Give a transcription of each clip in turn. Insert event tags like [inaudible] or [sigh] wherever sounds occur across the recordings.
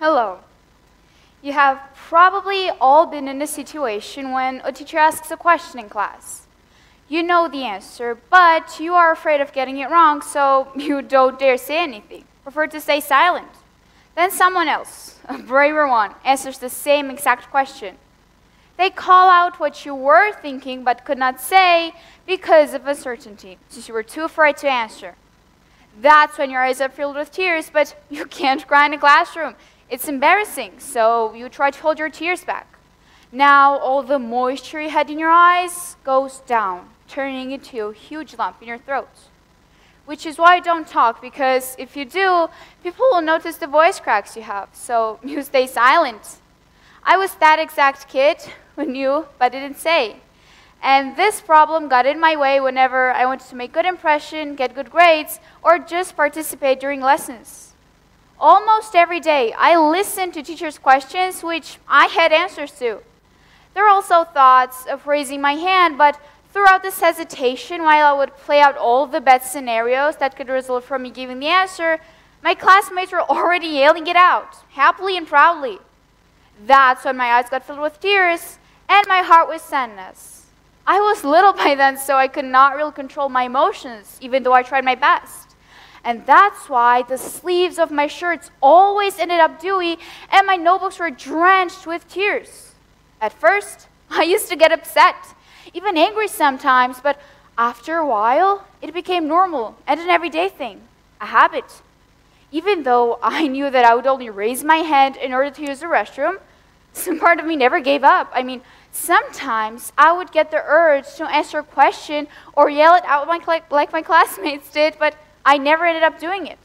Hello. You have probably all been in a situation when a teacher asks a question in class. You know the answer, but you are afraid of getting it wrong, so [laughs] you don't dare say anything. Prefer to stay silent. Then someone else, a braver one, answers the same exact question. They call out what you were thinking but could not say because of uncertainty, since you were too afraid to answer. That's when your eyes are filled with tears, but [laughs] you can't cry in a classroom. It's embarrassing, so you try to hold your tears back. Now, all the moisture you had in your eyes goes down, turning into a huge lump in your throat. Which is why I don't talk, because if you do, people will notice the voice cracks you have, so [laughs] you stay silent. I was that exact kid who knew but didn't say. And this problem got in my way whenever I wanted to make good impression, get good grades, or just participate during lessons. Almost every day, I listened to teachers' questions which I had answers to. There were also thoughts of raising my hand, but throughout this hesitation, while I would play out all the bad scenarios that could result from me giving the answer, my classmates were [laughs] already yelling it out, happily and proudly. That's when my eyes got filled with tears and my heart with sadness. I was little by then, so I could not really control my emotions, even though I tried my best. And that's why the sleeves of my shirts always ended up dewy and my notebooks were drenched with tears. At first, I used to get upset, even angry sometimes, but after a while, it became normal and an everyday thing, a habit. Even though I knew that I would only raise my hand in order to use the restroom, some part of me never gave up. I mean, sometimes I would get the urge to answer a question or yell it out like, like my classmates did, but I never ended up doing it.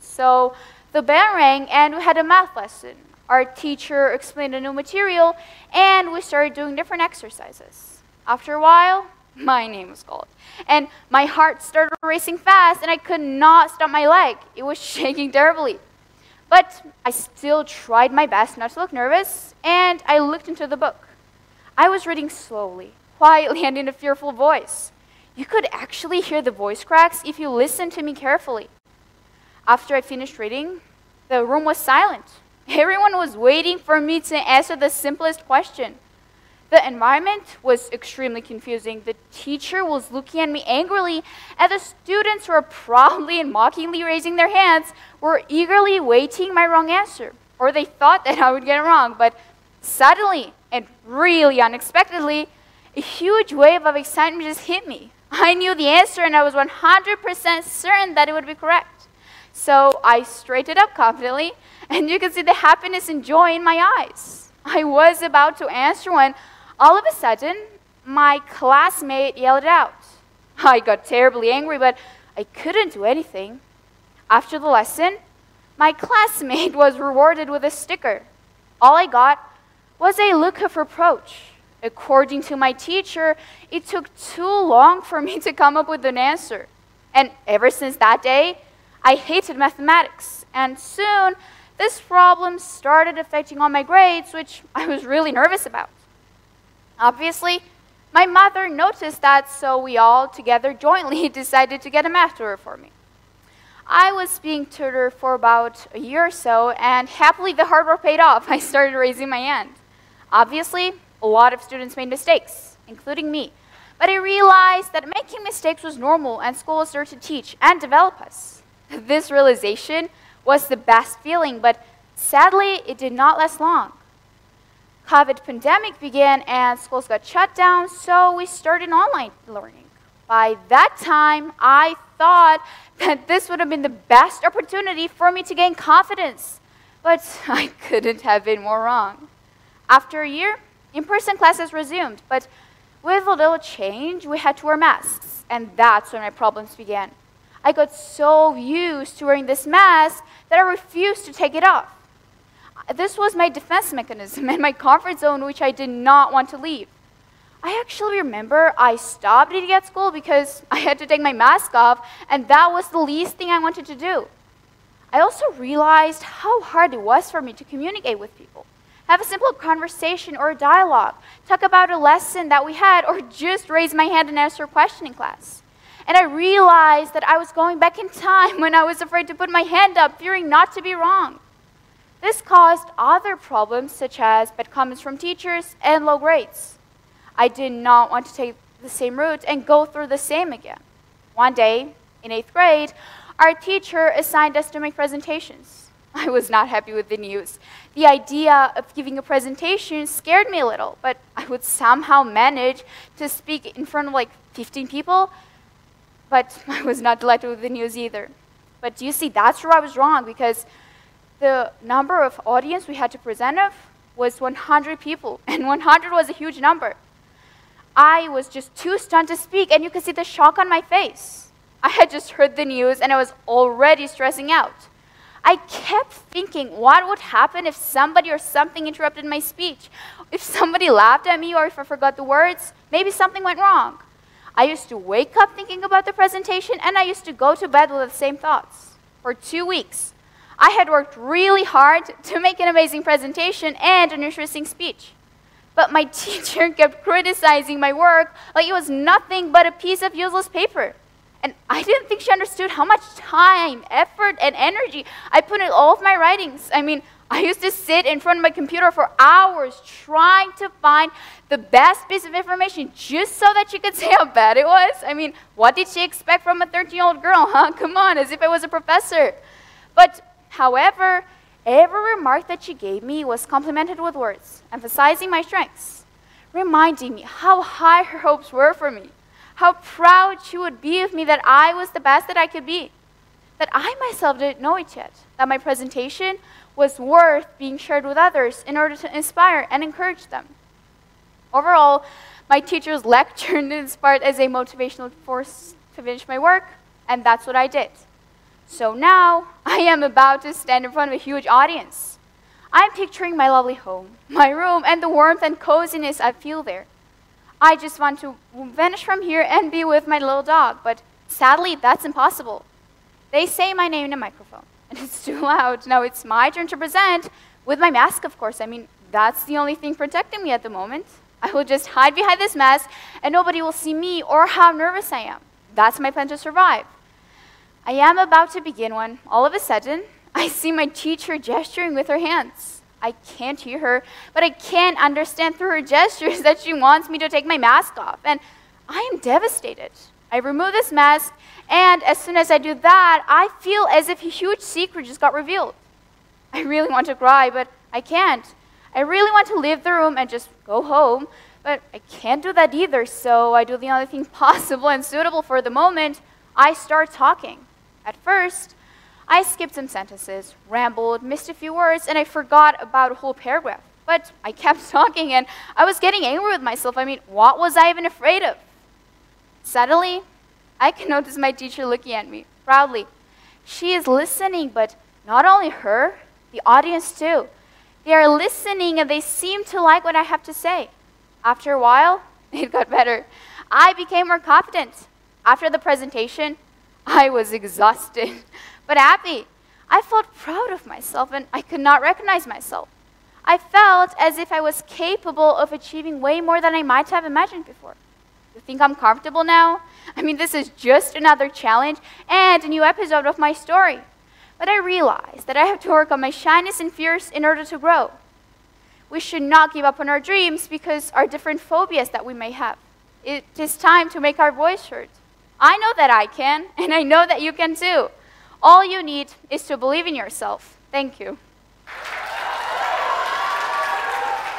So the bell rang and we had a math lesson. Our teacher explained a new material and we started doing different exercises. After a while, my name was called. And my heart started racing fast and I could not stop my leg. It was [laughs] shaking terribly. But I still tried my best not to look nervous and I looked into the book. I was reading slowly, quietly, [laughs] and in a fearful voice. You could actually hear the voice cracks if you listened to me carefully. After I finished reading, the room was silent. [laughs] Everyone was waiting for me to answer the simplest question. The environment was extremely confusing. The teacher was looking at me angrily, and the students were [laughs] proudly and mockingly raising their hands were eagerly waiting my wrong answer. Or they thought that I would get it wrong. But suddenly, and really unexpectedly, a huge wave of excitement just hit me. I knew the answer and I was 100% certain that it would be correct. So I straightened up confidently, and you can see the happiness and joy in my eyes. I was about to answer when all of a sudden my classmate yelled out. I got terribly angry, but I couldn't do anything. After the lesson, my classmate [laughs] was rewarded with a sticker. All I got was a look of reproach. According to my teacher, it took too long for me to come up with an answer. And ever since that day, I hated mathematics. And soon, this problem started affecting all my grades, which I was really nervous about. Obviously, my mother noticed that, so we all together jointly [laughs] decided to get a math tutor for me. I was being tutored for about a year or so, and happily the hard work paid off. [laughs] I started raising my hand. Obviously, a lot of students made mistakes, including me. But I realized that making mistakes was normal and school was there to teach and develop us. [laughs] This realization was the best feeling, but sadly, it did not last long. COVID pandemic began and schools got shut down, so we started online learning. By that time, I thought [laughs] that this would have been the best opportunity for me to gain confidence, but [laughs] I couldn't have been more wrong. After a year, in-person classes resumed, but with a little change, we had to wear masks, and that's when my problems began. I got so used to wearing this mask that I refused to take it off. This was my defense mechanism [laughs] and my comfort zone, which I did not want to leave. I actually remember I stopped eating at school because [laughs] I had to take my mask off, and that was the least thing I wanted to do. I also realized how hard it was for me to communicate with people. Have a simple conversation or a dialogue. Talk about a lesson that we had, or just raise my hand and answer a question in class. And I realized that I was going back in time [laughs] when I was afraid to put my hand up, fearing not to be wrong. This caused other problems such as bad comments from teachers and low grades. I did not want to take the same route and go through the same again. One day, in eighth grade, our teacher assigned us to make presentations. [laughs] I was not happy with the news. The idea of giving a presentation scared me a little, but I would somehow manage to speak in front of like 15 people. But [laughs] I was not delighted with the news either. But you see, that's where I was wrong because the number of audience we had to present of was 100 people, [laughs] and 100 was a huge number. I was just too stunned to speak, and you could see the shock on my face. I had just heard the news, and I was already stressing out. I kept thinking, what would happen if somebody or something interrupted my speech? If somebody laughed at me or if I forgot the words, maybe something went wrong. I used to wake up thinking about the presentation and I used to go to bed with the same thoughts. For two weeks, I had worked really hard to make an amazing presentation and an interesting speech. But my [laughs] teacher kept criticizing my work like it was nothing but a piece of useless paper. And I didn't think she understood how much time, effort, and energy I put in all of my writings. I mean, I used to sit in front of my computer for hours trying to find the best piece of information just so that she could say how bad it was. I mean, what did she expect from a 13 year old girl, huh? [laughs] Come on, as if I was a professor. But, however, every remark that she gave me was complimented with words, emphasizing my strengths, reminding me how high her hopes were for me how proud she would be of me that I was the best that I could be. That I myself didn't know it yet, that my presentation was worth being shared with others in order to inspire and encourage them. Overall, my teacher's [laughs] lecture inspired as a motivational force to finish my work, and that's what I did. So now, I am about to stand in front of a huge audience. I'm picturing my lovely home, my room, and the warmth and coziness I feel there. I just want to vanish from here and be with my little dog. But sadly, that's impossible. They say my name in a microphone, [laughs] and it's too loud. Now it's my turn to present with my mask, of course. I mean, that's the only thing protecting me at the moment. I will just hide behind this mask, and nobody will see me or how nervous I am. That's my plan to survive. I am about to begin when, all of a sudden, I see my teacher gesturing with her hands. I can't hear her, but I can't understand through her gestures that she wants me to take my mask off. And I am devastated. I remove this mask, and as soon as I do that, I feel as if a huge secret just got revealed. I really want to cry, but I can't. I really want to leave the room and just go home, but I can't do that either, so I do the only thing [laughs] possible and suitable for the moment. I start talking. At first, I skipped some sentences, rambled, missed a few words, and I forgot about a whole paragraph. But I kept [laughs] talking and I was getting angry with myself. I mean, what was I even afraid of? Suddenly, I can [laughs] notice my teacher looking at me proudly. She is listening, but not only her, the audience too. They are listening and they seem to like what I have to say. After a while, [laughs] it got better. I became more confident. After the presentation, I was exhausted but happy. I felt proud of myself and I could not recognize myself. I felt as if I was capable of achieving way more than I might have imagined before. You think I'm comfortable now? I mean, this is just another challenge and a new episode of my story. But I realize that I have to work on my shyness and fears in order to grow. We should not give up on our dreams because our different phobias that we may have. It is time to make our voice heard. I know that I can, and I know that you can too. All you need is to believe in yourself. Thank you.